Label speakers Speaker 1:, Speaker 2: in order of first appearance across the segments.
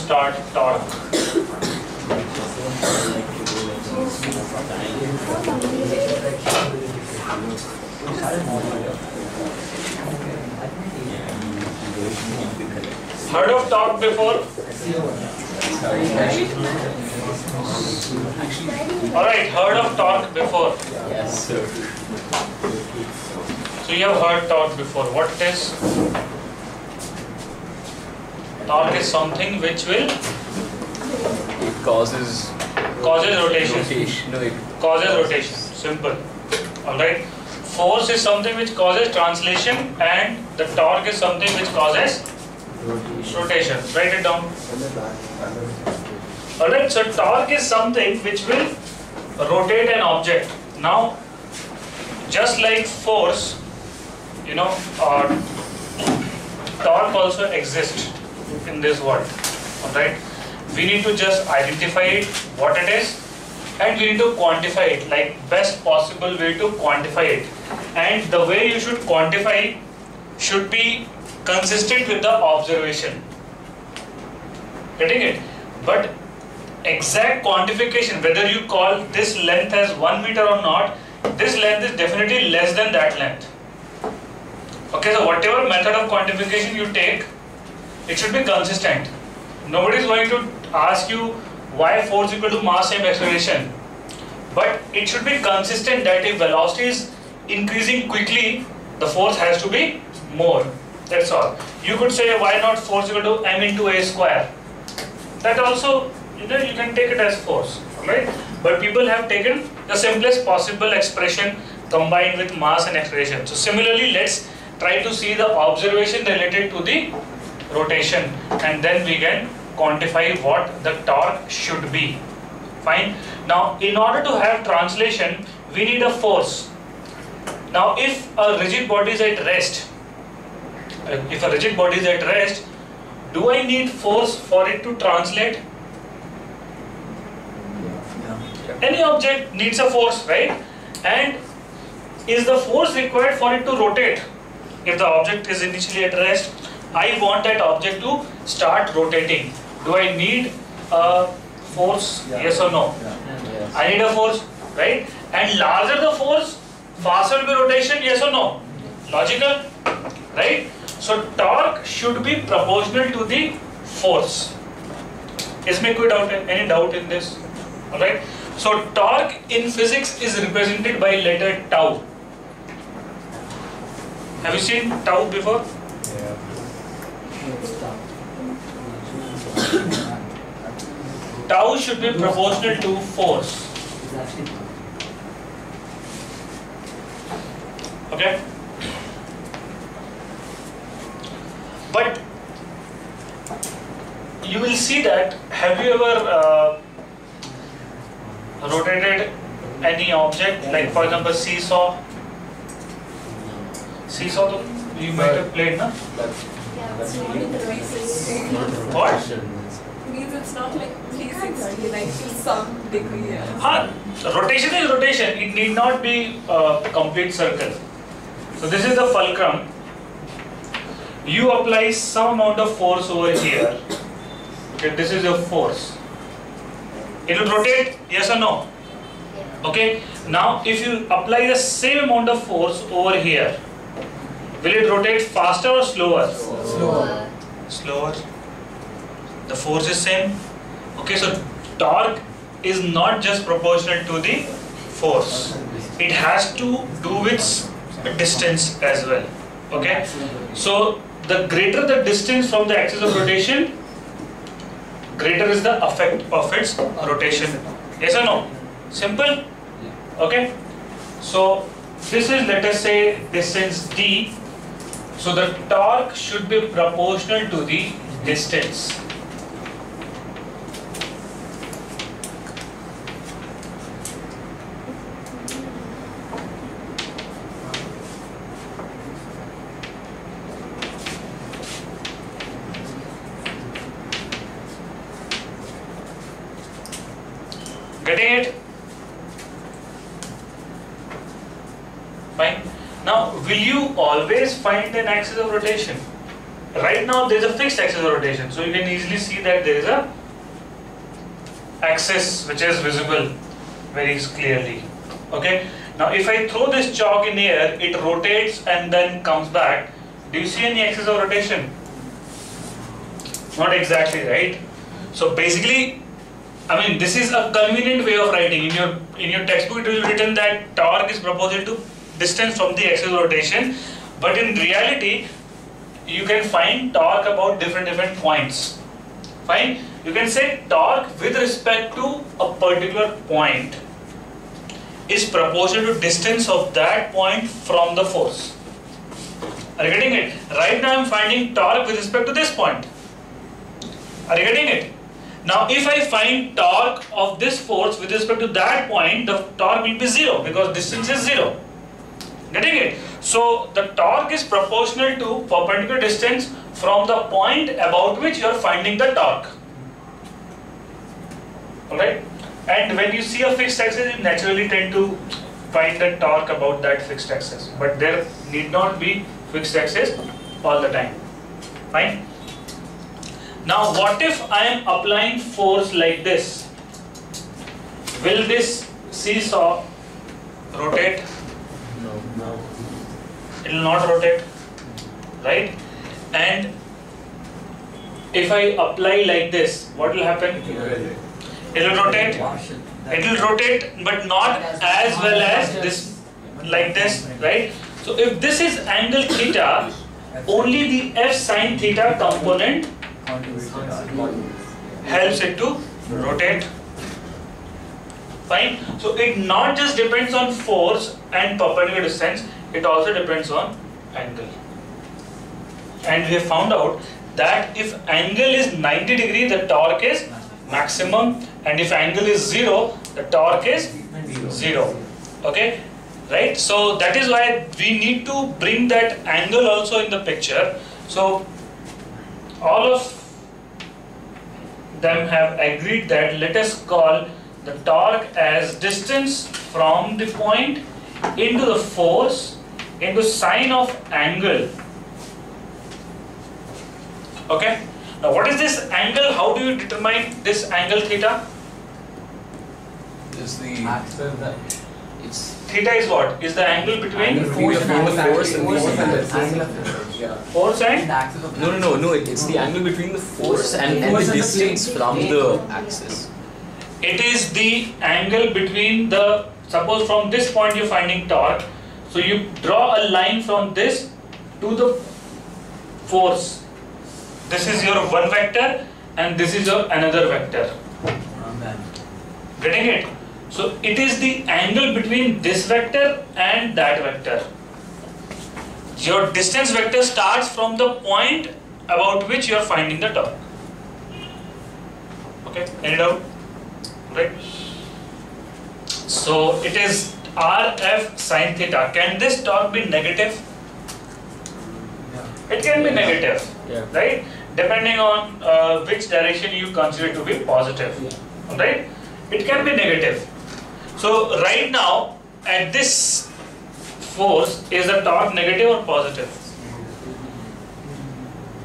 Speaker 1: start torque? Heard of torque before? Alright, heard of torque before.
Speaker 2: Yes, sir.
Speaker 1: So you have heard torque before. What is? Torque is something which will
Speaker 2: It causes
Speaker 1: causes rotation.
Speaker 2: rotation. No, it
Speaker 1: Causes rotation. Simple. Alright. Force is something which causes translation and the torque is something which causes rotation. Write it down. Alright, so torque is something which will rotate an object. Now, just like force, you know, uh, torque also exists in this world. Alright, we need to just identify it, what it is, and we need to quantify it, like best possible way to quantify it. And the way you should quantify should be consistent with the observation. Getting it? But exact quantification, whether you call this length as 1 meter or not, this length is definitely less than that length. Okay, so whatever method of quantification you take, it should be consistent. Nobody is going to ask you why force equal to mass times acceleration. But it should be consistent that if velocity is increasing quickly, the force has to be more. That's all. You could say why not force equal to m into a square. That also, you know, you can take it as force, right? But people have taken the simplest possible expression combined with mass and acceleration. So similarly, let's try to see the observation related to the rotation and then we can quantify what the torque should be. Fine. Now, in order to have translation, we need a force. Now, if a rigid body is at rest, uh, if a rigid body is at rest, do I need force for it to translate? Any object needs a force, right? And is the force required for it to rotate? If the object is initially at rest, I want that object to start rotating. Do I need a force? Yes or no?
Speaker 2: yes.
Speaker 1: I need a force, right? And larger the force, faster will be rotation, yes or no? Logical, right? So torque should be proportional to the force. इसमें कोई doubt है? Any doubt in this? Alright? So torque in physics is represented by letter tau. Have you seen tau before? Tau should be proportional to force. Okay? But you will see that, have you ever uh, rotated any object, like for example seesaw? Seesaw, you might have played, na?
Speaker 3: Yeah, it's not in the racing.
Speaker 1: What?
Speaker 3: Means it's not like 360, like to some degree. Yeah.
Speaker 1: हाँ, rotation is rotation. It need not be a complete circle. So this is the fulcrum. You apply some amount of force over here. Okay, this is your force. It will rotate, yes or no? Okay. Now, if you apply the same amount of force over here, will it rotate faster or slower?
Speaker 3: Slower.
Speaker 1: slower. The force is same. Okay, so torque is not just proportional to the force. It has to do with distance as well. Okay, so the greater the distance from the axis of rotation, greater is the effect of its rotation. Yes or no? Simple. Okay. So this is let us say distance d. So the torque should be proportional to the distance. Getting it? Fine. Now, will you always find an axis of rotation? right now there is a fixed axis of rotation, so you can easily see that there is a axis which is visible very clearly. Okay. Now if I throw this chalk in air, it rotates and then comes back. Do you see any axis of rotation? Not exactly, right? So basically, I mean, this is a convenient way of writing. In your in your textbook, it will be written that torque is proportional to distance from the axis of rotation, but in reality, you can find torque about different different points. Fine. You can say torque with respect to a particular point is proportional to distance of that point from the force. Are you getting it? Right now I'm finding torque with respect to this point. Are you getting it? Now if I find torque of this force with respect to that point, the torque will be zero because distance is zero. Getting it? So the torque is proportional to perpendicular distance from the point about which you are finding the torque. Alright? And when you see a fixed axis, you naturally tend to find the torque about that fixed axis. But there need not be fixed axis all the time. Fine? Now what if I am applying force like this? Will this seesaw rotate? It will not rotate, right? And if I apply like this, what will happen? It will rotate. It will rotate, but not as well as this, like this, right? So if this is angle theta, only the f sine theta component helps it to rotate. Fine. So it not just depends on force and perpendicular distance, it also depends on angle. And we have found out that if angle is 90 degree, the torque is maximum, and if angle is zero, the torque is zero. Okay, right? So that is why we need to bring that angle also in the picture. So all of them have agreed that let us call the torque as distance from the point into the force into sine of angle. Okay. Now what is this angle? How do you determine this angle theta?
Speaker 2: Is the it's
Speaker 1: Theta is what? Is the angle between
Speaker 2: Angle between the force and the
Speaker 1: force and
Speaker 2: no no no no it's the angle between the force and, and the distance from the axis.
Speaker 1: it is the angle between the suppose from this point you're finding torque so you draw a line from this to the force. This is your one vector and this is your another vector. Getting it? So it is the angle between this vector and that vector. Your distance vector starts from the point about which you are finding the torque okay any doubt? Right? So it is RF sine theta. Can this torque be negative? It can be negative,
Speaker 2: Yeah.
Speaker 1: right? Depending on uh, which direction you consider to be positive, right? It can be negative. So right now, at this force, is the torque negative or positive?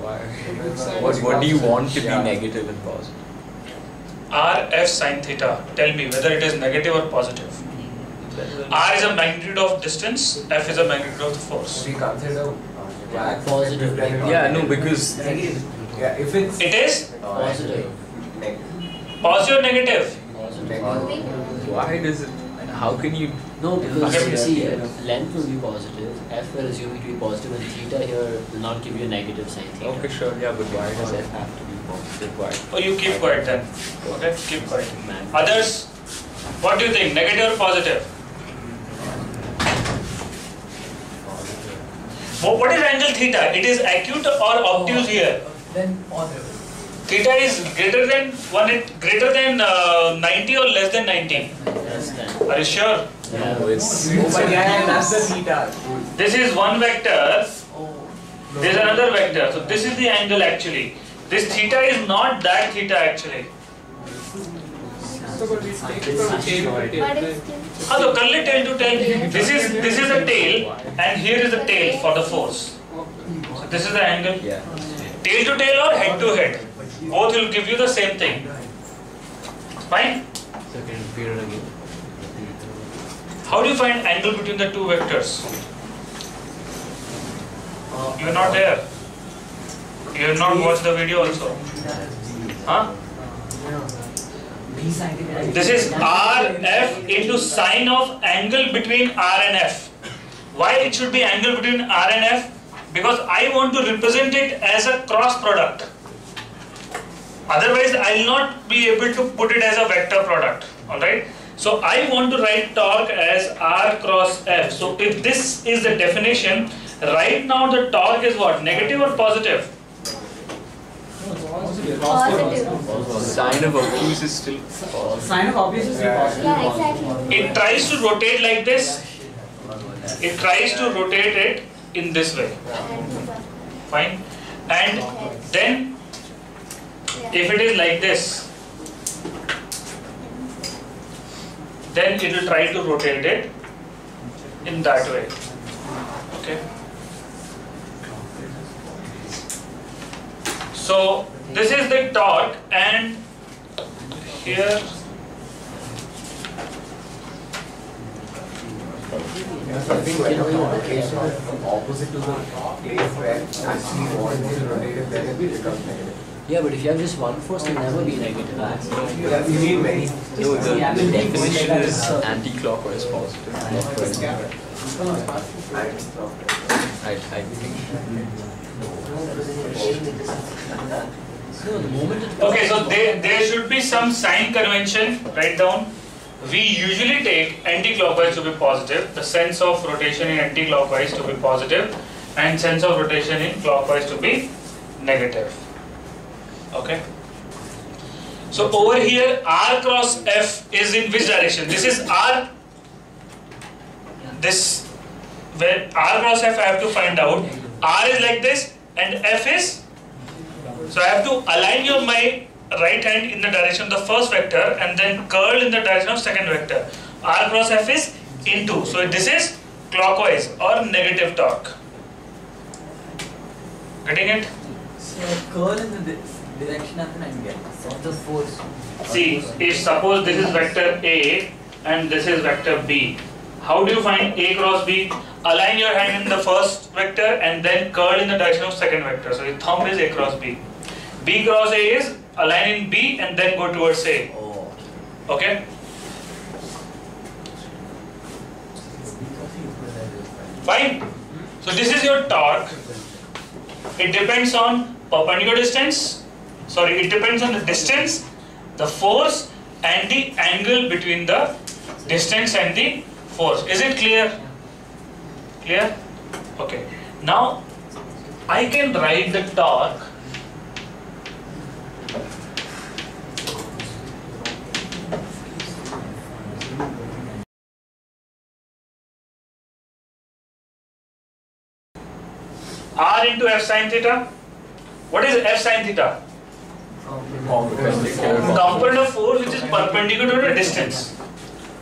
Speaker 2: Why? What what do you want to be negative and positive?
Speaker 1: RF sine theta. Tell me whether it is negative or positive. R is a magnitude of distance, F is a magnitude of the force.
Speaker 4: We consider black
Speaker 5: Positive.
Speaker 2: Yeah, no, because
Speaker 4: Yeah, if it's
Speaker 1: It is
Speaker 5: Positive.
Speaker 1: positive or negative?
Speaker 5: Positive.
Speaker 2: why does it? How can you?
Speaker 5: No, because
Speaker 1: Okay.
Speaker 5: see, length will be positive, f will assume it to be positive, and theta here will not give you a negative sine theta.
Speaker 2: Okay, sure, yeah, but why does it have to be positive? Why?
Speaker 1: Oh, you keep quiet then. Okay, keep quiet.
Speaker 2: Man.
Speaker 1: Others, what do you think? Negative or positive? Wha- What is angle theta? It is acute or obtuse here?
Speaker 4: then positive.
Speaker 1: Theta is greater than one greater than uh, 90 or less than 90.
Speaker 5: Less than.
Speaker 1: Are you sure?
Speaker 5: Yeah.
Speaker 2: No, it's.
Speaker 4: Oh, but yeah, yeah, that's the theta.
Speaker 1: This is one vector.
Speaker 4: Oh.
Speaker 1: This is another vector. So this is the angle actually. This theta is not that theta actually. हाँ तो also, tail to tail, this is this is the tail and here is the tail for the force. This is the angle. Tail to tail or head to head, both will give you the same thing. Fine?
Speaker 5: Second period again.
Speaker 1: How do you find angle between the two vectors? You are not there. You have not watched the video also. Huh? This is RF into sine of angle between R and F. Why it should be angle between R and F? Because I want to represent it as a cross product. Otherwise, I will not be able to put it as a vector product. Alright? So I want to write torque as R cross F. So if this is the definition, right now the torque is what? Negative or positive?
Speaker 6: Positive.
Speaker 2: Sine of obtuse is still positive.
Speaker 4: Sign of obvious is still positive.
Speaker 6: Yeah, exactly.
Speaker 1: It tries to rotate like this. It tries to rotate it in this way. Fine. And then if it is like this, then it will try to rotate it in that way. Okay. So this is the torque and here
Speaker 4: Something like a provocation opposite to the place where actually want to then it becomes negative.
Speaker 5: Yeah, but if you have just one force, it will never be negative.
Speaker 4: Yeah, you need many.
Speaker 2: No, the, the definition is anti-clockwise positive. Clockwise. I, I think.
Speaker 5: No, the moment it
Speaker 1: Okay, so there, there should be some sign convention, write down. We usually take anti-clockwise to be positive, the sense of rotation in anti-clockwise to be positive, and sense of rotation in clockwise to be negative. Okay? So over here, R cross F is in which direction? This is R, this, where R cross F I have to find out. R is like this, and F is so I have to align your my right hand in the direction of the first vector and then curl in the direction of second vector. R cross F is into. So this is clockwise or negative torque. Getting it?
Speaker 7: So curl in the direction of an angle of the force.
Speaker 1: See, if suppose this is vector A and this is vector B, how do you find A cross B? Align your hand in the first vector and then curl in the direction of second vector. So your thumb is A cross B. B cross A is align in B and then go towards A.
Speaker 7: Oh.
Speaker 1: Okay? Fine. So this is your torque. It depends on perpendicular distance. Sorry, it depends on the distance, the force, and the angle between the distance and the force. Is it clear? Clear? Okay. Now I can write the torque R into F sine theta. What is F sine theta? Component of force which is perpendicular to the distance.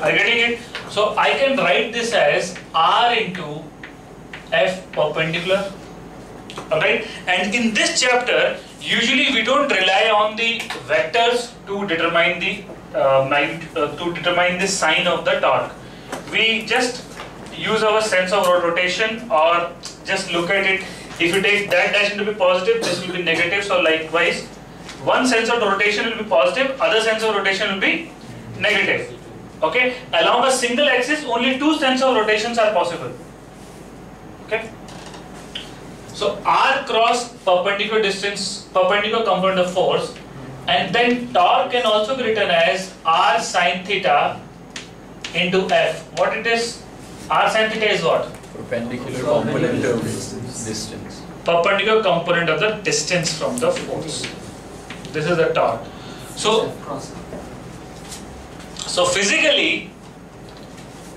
Speaker 1: Are you getting it? So I can write this as R into F perpendicular. Alright? And in this chapter, usually we don't rely on the vectors to determine the uh, uh, to determine the sign of the torque. We just use our sense of rotation or just look at it. If you take that direction to be positive, this will be negative. So likewise, one sense of rotation will be positive, other sense of rotation will be negative. Okay? Along a single axis, only two sense of rotations are possible. Okay? So R cross perpendicular distance, perpendicular component of force, and then torque can also be written as R sine theta into F. What it is? R sine theta is what?
Speaker 2: Perpendicular component of distance.
Speaker 1: Perpendicular component of the distance from the force. This is the torque. So, so physically,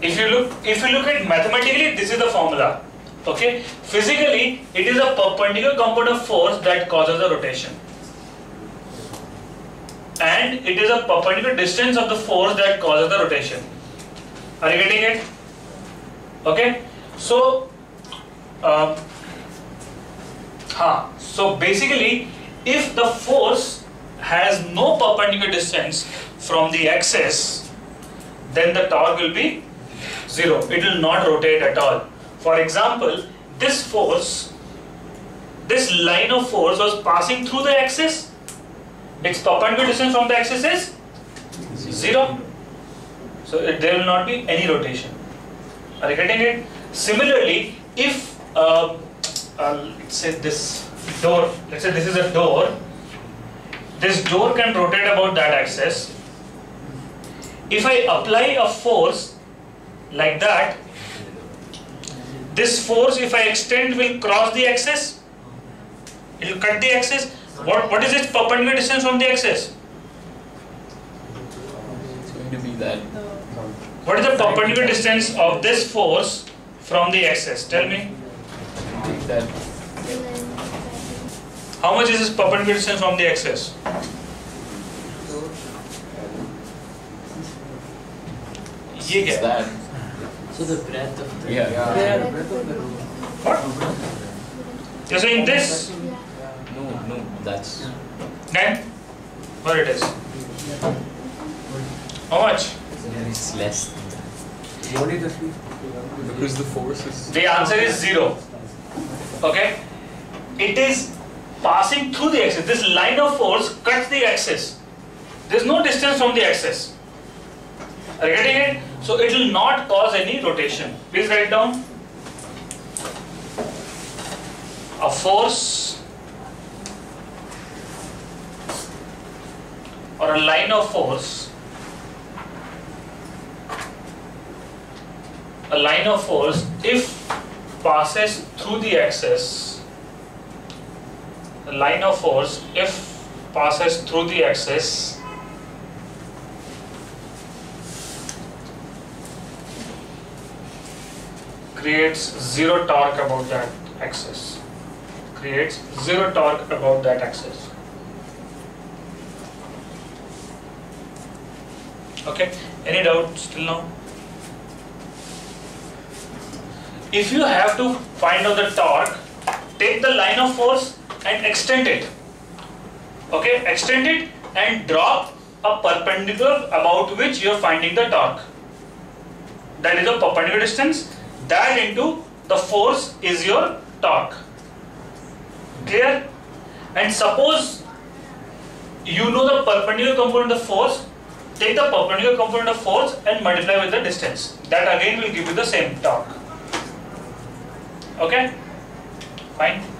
Speaker 1: if you look, if you look at mathematically, this is the formula. Okay, physically, it is a perpendicular component of force that causes the rotation, and it is a perpendicular distance of the force that causes the rotation. Are you getting it? Okay, so uh, Huh. So basically, if the force has no perpendicular distance from the axis, then the torque will be zero. It will not rotate at all. For example, this force, this line of force was passing through the axis. Its perpendicular distance from the axis is zero. So it, there will not be any rotation. Are you getting it? Similarly, if uh, uh, let's say this door, let's say this is a door, this door can rotate about that axis. If I apply a force like that, this force if I extend will cross the axis, it will cut the axis. What, what is its perpendicular distance from the axis?
Speaker 2: It's going to be that.
Speaker 1: What is the perpendicular distance of this force from the axis? Tell me.
Speaker 2: Take that.
Speaker 1: How much is this perpendicular distance from the axis? ये क्या
Speaker 2: It's
Speaker 1: है?
Speaker 2: that.
Speaker 5: So the breadth of the
Speaker 2: Yeah.
Speaker 4: Yeah, breadth of the room.
Speaker 1: You're saying this?
Speaker 2: No, no, that's.
Speaker 1: Then? What it is? How much?
Speaker 2: It's less than that.
Speaker 4: What is the speed?
Speaker 2: Because the force is.
Speaker 1: The answer is zero. Okay? It is passing through the axis. This line of force cuts the axis. There's no distance from the axis. Are you getting it? So it will not cause any rotation. Please write down. A force or a line of force a line of force if passes through the axis a line of force if passes through the axis creates zero torque about that axis creates zero torque about that axis okay any doubts till now if you have to find out the torque, take the line of force and extend it. Okay, extend it and drop a perpendicular about which you are finding the torque. That is the perpendicular distance. That into the force is your torque. Clear? And suppose you know the perpendicular component of force, take the perpendicular component of force and multiply with the distance. That again will give you the same torque. Okay? Fine.